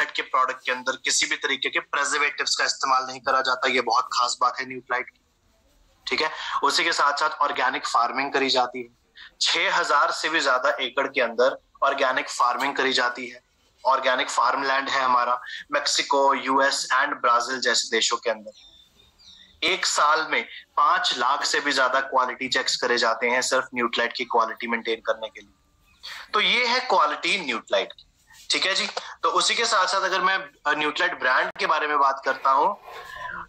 न्यूट्लाइट के प्रोडक्ट के अंदर किसी भी तरीके के प्रेजर्वेटिव्स का इस्तेमाल नहीं करा जाता। ये बहुत खास बात है न्यूट्लाइट की। ठीक है? उसी के साथ साथ ऑर्गेनिक फ़ार्मिंग करी जाती है। छह हज़ार से भी ज़्यादा एकड़ के अंदर ऑर्गेनिक फ़ार्मिंग करी जाती है। ऑर्गेनिक फार्म लैंड है हमारा मेक्सिको यूएस एंड ब्राज़ील जैसे देशों के अंदर। एक साल में पाँच लाख से भी ज़्यादा क्वालिटी चेक्स करे जाते हैं सिर्फ़ न्यूट्लाइट की क्वालिटी मेंटेन करने के लिए। तो ये है क्वालिटी न्यूट्लाइट की। ठीक है जी? तो उसी के साथ साथ अगर मैं न्यूट्लाइट ब्रांड के बारे में बात करता हूँ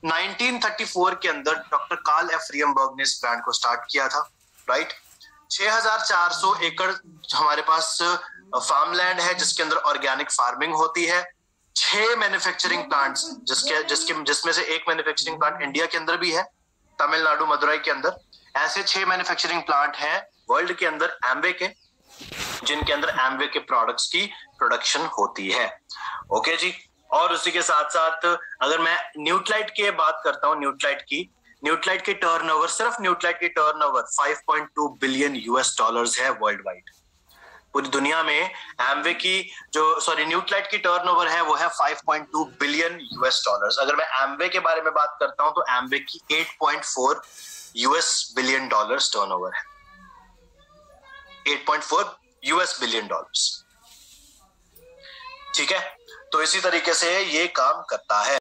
1934 के अंदर डॉक्टर कार्ल एफ़. रियमबर्ग ने इस ब्रांड को स्टार्ट किया था राइट 6400 एकड़ हमारे पास फार्म लैंड है, जिसके अंदर ऑर्गेनिक फ़ार्मिंग होती है। छह मैन्युफैक्चरिंग प्लांट्स जिसके जिसके, जिसमें से एक मैन्युफैक्चरिंग प्लांट इंडिया के अंदर भी है, तमिलनाडु, मदुरई के अंदर। ऐसे छह मैन्युफैक्चरिंग प्लांट हैं वर्ल्ड के अंदर एम्बे के। जिनके अंदर एम्बे के प्रोडक्ट्स की प्रोडक्शन होती है। ओके जी? और उसी के साथ साथ अगर मैं न्यूट्लाइट की बात करता हूँ न्यूट्लाइट की न्यूट्लाइट की टर्नओवर सिर्फ़ न्यूट्लाइट की टर्नओवर 5.2 बिलियन यूएस डॉलर्स है वर्ल्ड वाइड पूरी दुनिया में एमवे की जो सॉरी न्यूट्लाइट की टर्नओवर है, वो है 5.2 बिलियन यूएस डॉलर्स अगर मैं एमवे के बारे में बात करता हूँ तो एमवे की 8.4 यूएस बिलियन डॉलर्स टर्नओवर है। 8.4 यूएस बिलियन डॉलर्स ठीक है? तो इसी तरीके से ये काम करता है।